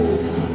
Deus.